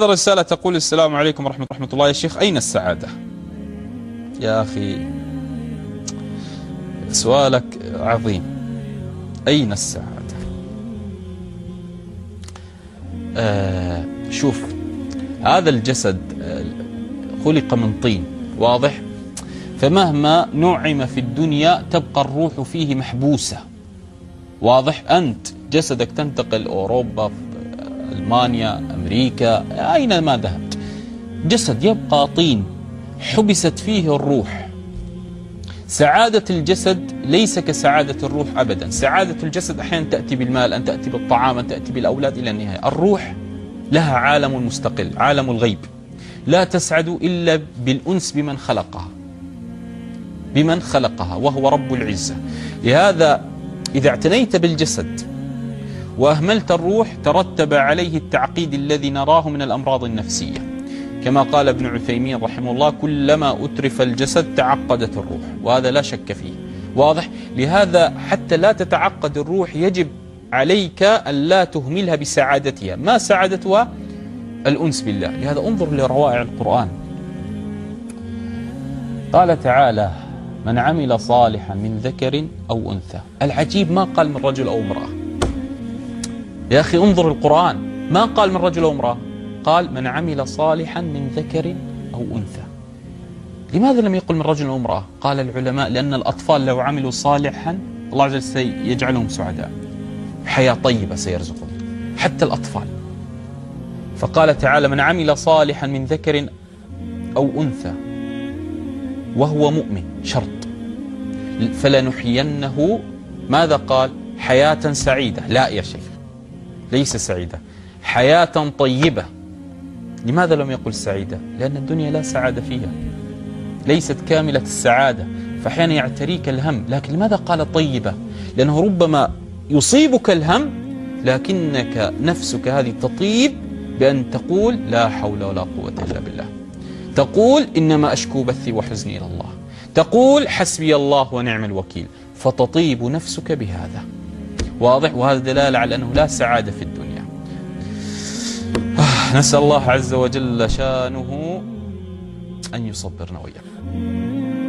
هذا الرسالة تقول السلام عليكم ورحمة رحمة الله. يا شيخ أين السعادة؟ يا أخي سؤالك عظيم. أين السعادة؟ آه شوف هذا الجسد آه، خلق من طين واضح؟ فمهما نعم في الدنيا تبقى الروح فيه محبوسة واضح؟ أنت جسدك تنتقل أوروبا ألمانيا أمريكا أينما ذهبت. جسد يبقى طين حبست فيه الروح. سعادة الجسد ليس كسعادة الروح أبدا. سعادة الجسد أحيانا تأتي بالمال أن تأتي بالطعام أن تأتي بالأولاد إلى النهاية. الروح لها عالم مستقل عالم الغيب. لا تسعد إلا بالأنس بمن خلقها. بمن خلقها وهو رب العزة. لهذا إذا اعتنيت بالجسد وأهملت الروح ترتب عليه التعقيد الذي نراه من الأمراض النفسية. كما قال ابن عثيمين رحمه الله كلما أترف الجسد تعقدت الروح. وهذا لا شك فيه. واضح؟ لهذا حتى لا تتعقد الروح يجب عليك أن لا تهملها بسعادتها. ما سعادتها؟ الأنس بالله. لهذا انظر لروائع القرآن. قال تعالى من عمل صالحا من ذكر أو أنثى. العجيب ما قال من رجل أو امرأة. يا أخي انظر القرآن. ما قال من رجل أو امرأة قال من عمل صالحا من ذكر أو أنثى. لماذا لم يقل من رجل أو امرأة قال العلماء لأن الأطفال لو عملوا صالحا الله عز وجل سيجعلهم سعداء. حياة طيبة سيرزقهم حتى الأطفال. فقال تعالى من عمل صالحا من ذكر أو أنثى وهو مؤمن شرط. فلنحيينه. ماذا قال؟ حياة سعيدة. لا يا شيخ. ليس سعيدة. حياة طيبة. لماذا لم يقل سعيدة؟ لأن الدنيا لا سعادة فيها. ليست كاملة السعادة. فأحيانا يعتريك الهم. لكن لماذا قال طيبة؟ لأنه ربما يصيبك الهم لكنك نفسك هذه تطيب بأن تقول لا حول ولا قوة إلا بالله. تقول إنما أشكو بثي وحزني إلى الله. تقول حسبي الله ونعم الوكيل. فتطيب نفسك بهذا. واضح وهذا دلالة على أنه لا سعادة في الدنيا. نسأل الله عز وجل شأنه أن يصبرنا وإياكم.